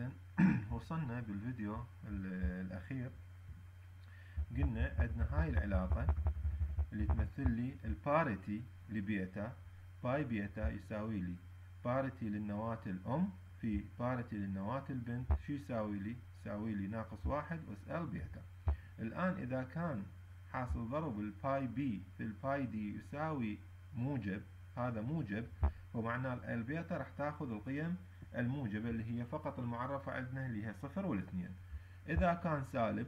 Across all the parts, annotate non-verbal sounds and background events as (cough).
إذا (clears throat) وصلنا بالفيديو الأخير. قلنا عندنا هاي العلاقة اللي تمثل لي ال parity لبيتا pi بيتا يساوي لي parity للنواة الأم في parity للنواة البنت. شو يساوي لي؟ يساوي لي ناقص واحد أس L بيتا الآن إذا كان حاصل ضرب ال pi P في ال pi D يساوي موجب هذا موجب ومعناه ال بيتا راح تاخذ القيم الموجبة اللي هي فقط المعرفة عندنا اللي هي صفر والاثنين. إذا كان سالب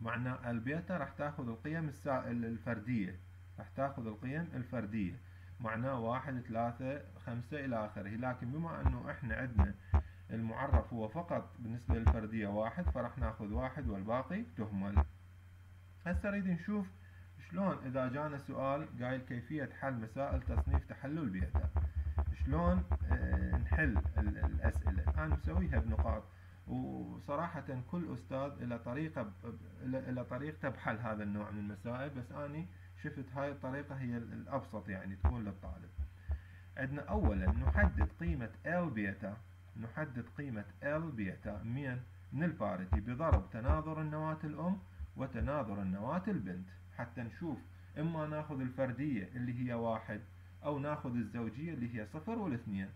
معناه البيتا راح تأخذ القيم الفردية. راح تأخذ القيم الفردية. معناه واحد ثلاثة خمسة إلى آخره. لكن بما أنه إحنا عندنا المعرف هو فقط بالنسبة للفردية واحد فراح نأخذ واحد والباقي تهمل. هسه نريد نشوف شلون إذا جانا سؤال قايل كيفية حل مسائل تصنيف تحلل بيتا. شلون آه، نحل الأسئلة. أنا مسويها بنقاط وصراحة كل أستاذ إلى طريقة إلى طريقته بحل هذا النوع من المسائل بس أني شفت هاي الطريقة هي الأبسط يعني تكون للطالب. عندنا أولا نحدد قيمة L بيتا. نحدد قيمة L بيتا من من ال parity بضرب تناظر النواة الأم وتناظر النواة البنت. حتى نشوف إما ناخذ الفردية اللي هي واحد أو ناخذ الزوجية اللي هي صفر والاثنين.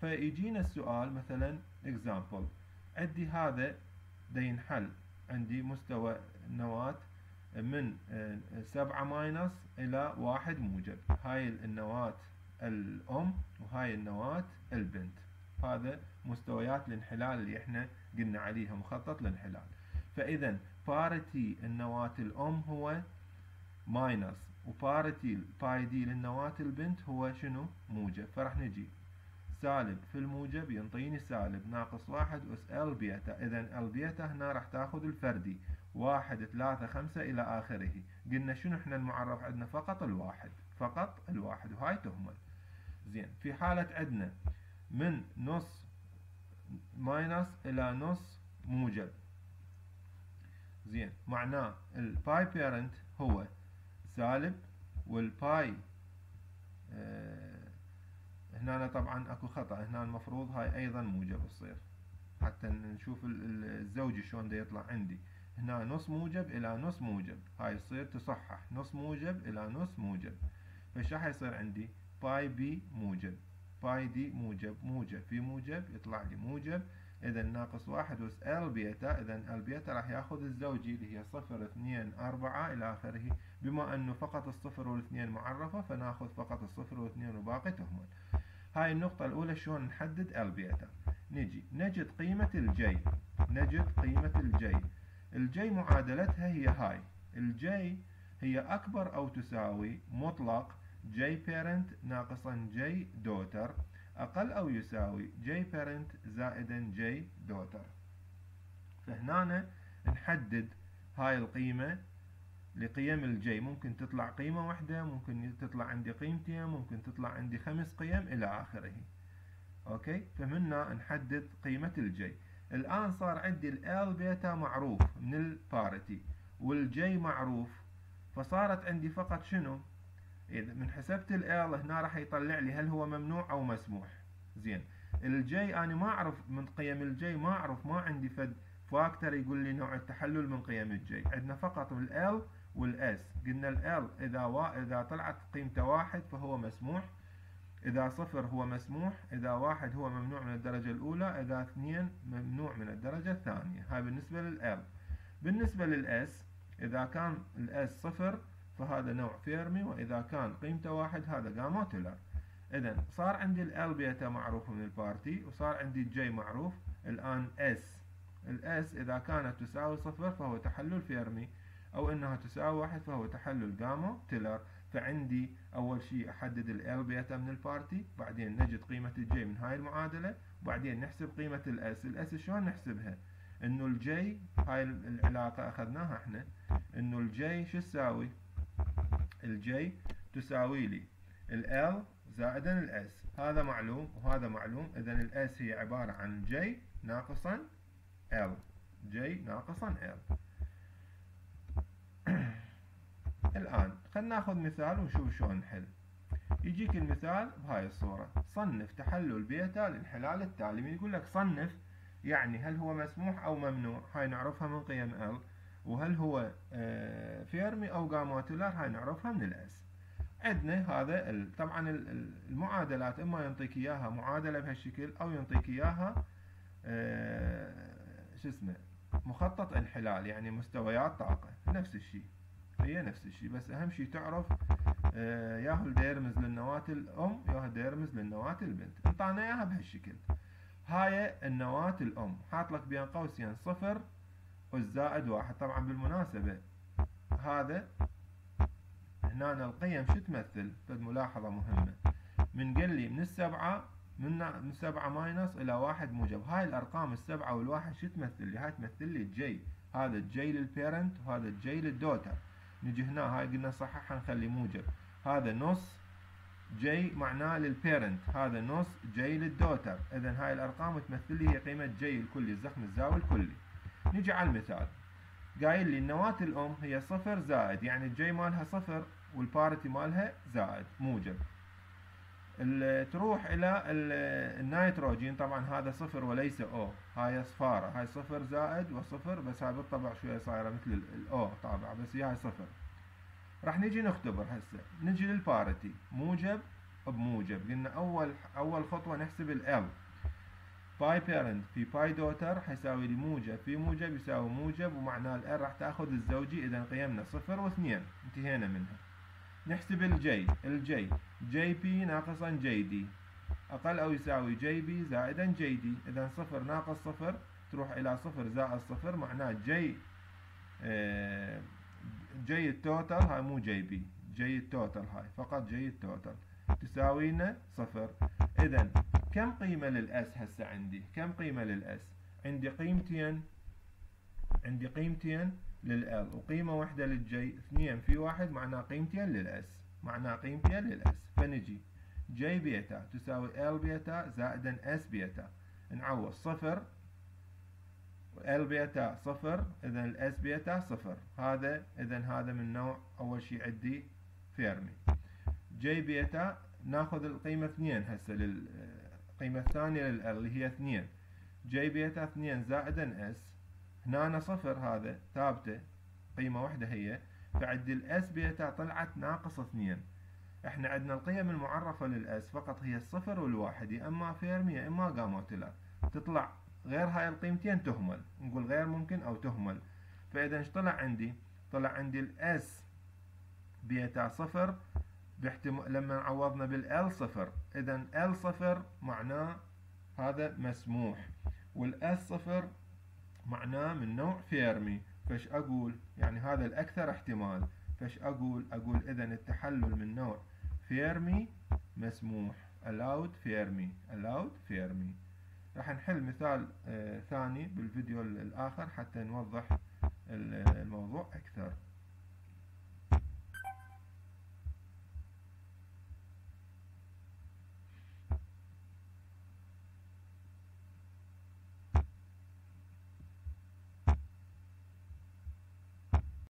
فيجينا السؤال مثلا example عندي هذا دا ينحل عندي مستوى النواة من سبعة ماينس إلى واحد موجب. هاي النواة الأم وهاي النواة البنت. هذا مستويات الانحلال اللي إحنا قلنا عليها مخطط الانحلال فإذا parity النواة الأم هو minus و parity pi D للنواة البنت هو شنو؟ موجب. فراح نجي. سالب. في الموجب ينطيني سالب. ناقص واحد أس L بيتا. إذا L بيتا هنا راح تاخذ الفردي. واحد ثلاثة خمسة إلى آخره. قلنا شنو إحنا المعرف عندنا؟ فقط الواحد. فقط الواحد. وهاي تهمل. زين. في حالة عندنا من نص ماينس إلى نص موجب. زين. معناه ال pi parent هو سالب وال pi آه هنا طبعا أكو خطأ. هنا المفروض هاي أيضا موجب تصير حتى نشوف الزوجي شلون دا يطلع عندي. هنا نص موجب إلى نص موجب. هاي تصير تصحح. نص موجب إلى نص موجب. فايش راح يصير عندي؟ pi P موجب. pi D موجب. موجب. في موجب يطلع لي موجب. إذا ناقص واحد أس L بيتا إذا L بيتا راح ياخذ الزوجي اللي هي صفر اثنين أربعة إلى آخره. بما أنه فقط الصفر والاثنين معرفة فناخذ فقط الصفر والاثنين وباقي تهمل. هاي النقطة الأولى شلون نحدد L بيتا نجي نجد قيمة ال j. نجد قيمة ال j. ال j معادلتها هي هاي. ال j هي أكبر أو تساوي مطلق j parent ناقصا j daughter أقل أو يساوي j parent زائدا j daughter. فهنا نحدد هاي القيمة لقيم ال j ممكن تطلع قيمة واحدة ممكن تطلع عندي قيمتين ممكن تطلع عندي خمس قيم إلى آخره. okay؟ فمنا نحدد قيمة ال j الآن صار عندي L بيتا معروف من ال parity وال J معروف. فصارت عندي فقط شنو؟ إذا من حسبت L هنا راح يطلع لي هل هو ممنوع أو مسموح. زين. ال J أنا ما أعرف من قيم ال J ما أعرف ما عندي فد. factor يقول لي نوع التحلل من قيم ال J. عندنا فقط L وال S قلنا L إذا وا... إذا طلعت قيمته واحد فهو مسموح. إذا صفر هو مسموح. إذا واحد هو ممنوع من الدرجة الأولى. إذا اثنين ممنوع من الدرجة الثانية. هاي بالنسبة لل L بالنسبة لل S إذا كان ال S صفر فهذا نوع فيرمي وإذا كان قيمته واحد هذا جامو تيلر إذا صار عندي L بيتا معروف من ال parity وصار عندي ال J معروف الآن S ال S إذا كانت تساوي صفر فهو تحلل فيرمي أو إنها تساوي واحد فهو تحلل جامو تيلر فعندي أول شيء أحدد L بيتا من ال parity بعدين نجد قيمة ال J من هاي المعادلة وبعدين نحسب قيمة ال S ال S شلون نحسبها؟ إنه ال J هاي العلاقة أخذناها إحنا. إنه ال J شو تساوي؟ ال J تساوي لي L زائدا ال S هذا معلوم وهذا معلوم. اذا ال S هي عبارة عن J ناقصا L J ناقصا L (clears throat) الآن خلينا ناخذ مثال ونشوف شلون نحل. يجيك المثال بهاي الصورة. صنف تحلل بيتا للحلال التالي. من يقول لك صنف يعني هل هو مسموح أو ممنوع؟ هاي نعرفها من قيم L. وهل هو فيرمي أو جامو تيلر هاي نعرفها من ال S عندنا هذا طبعا المعادلات إما ينطيك إياها معادلة بهالشكل أو ينطيك إياها شو اسمه مخطط انحلال يعني مستويات طاقة نفس الشيء. هي نفس الشيء بس أهم شيء تعرف ياهو الديرمز للنواة الأم ياهو الديرمز للنواة البنت. انطانا إياها بهالشكل. هاي النواة الأم حاط لك بين قوسين صفر والزائد واحد. طبعا بالمناسبة هذا هنا القيم شو تمثل؟ فد ملاحظة مهمة. من قال لي من السبعة من من سبعة minus إلى واحد موجب. هاي الأرقام السبعة والواحد شو تمثل لي؟ هاي تمثل لي الجي هذا الجي للبيرنت وهذا الجي للدوتر. نجي هنا هاي قلنا صحح نخلي موجب. هذا نص J معناه لل parent هذا نص J لل daughter. اذا هاي الأرقام تمثل لي هي قيمة J الكلي الزخم الزاوي الكلي نجي على المثال. قايل لي النواة الأم هي صفر زائد يعني ال J مالها صفر وال parity مالها زائد موجب. تروح إلى النيتروجين طبعا هذا صفر وليس أو هاي صفارة هاي صفر زائد وصفر بس هاي بالطبع شوية صايرة مثل ال O طابع بس هي هاي صفر. راح نجي نختبر هسه نجي لل parity موجب بموجب. قلنا اول أول خطوة نحسب ال pi parent في pi daughter حيساوي لي موجب. في موجب يساوي موجب ومعناه L راح تأخذ الزوجي إذا قيمنا صفر واثنين. انتهينا منها. نحسب ال J ال J J P ناقصا J D أقل أو يساوي J P زائدا J D إذا صفر ناقص صفر تروح إلى صفر زائد صفر معناه J J ال total هاي مو J P J ال total هاي. فقط J ال total تساوي لنا صفر. اذا كم قيمة لل S هسه عندي؟ كم قيمة لل S؟ عندي قيمتين. عندي قيمتين لل L وقيمة واحدة لل J اثنين في واحد معناه قيمتين لل S معناه قيمتين لل S. فنجي. J بيتا تساوي L بيتا زائدا S بيتا. نعوض صفر. L بيتا صفر اذا ال S بيتا صفر. هذا اذا هذا من نوع أول شيء عندي فيرمي. J بيتا ناخذ القيمة اثنين هسه للقيمة الثانية لل L اللي هي اثنين. J بيتا اثنين زائدا S هنا صفر هذا ثابتة قيمة واحدة هي. فعندي ال S بيتا طلعت ناقص اثنين. إحنا عندنا القيم المعرفة لل S فقط هي الصفر والواحد يا إما فيرمي يا إما جامو تيلر تطلع غير هاي القيمتين تهمل. نقول غير ممكن أو تهمل. فإذا إيش طلع عندي؟ طلع عندي ال S بيتا صفر باحتمال لما عوضنا بال L صفر. اذا L صفر معناه هذا مسموح. وال S صفر معناه من نوع فيرمي. فايش أقول؟ يعني هذا الأكثر احتمال. فايش أقول؟ أقول اذا التحلل من نوع فيرمي مسموح. Allowed فيرمي. Allowed فيرمي. راح نحل مثال آه ثاني بالفيديو الآخر حتى نوضح الموضوع. أكثر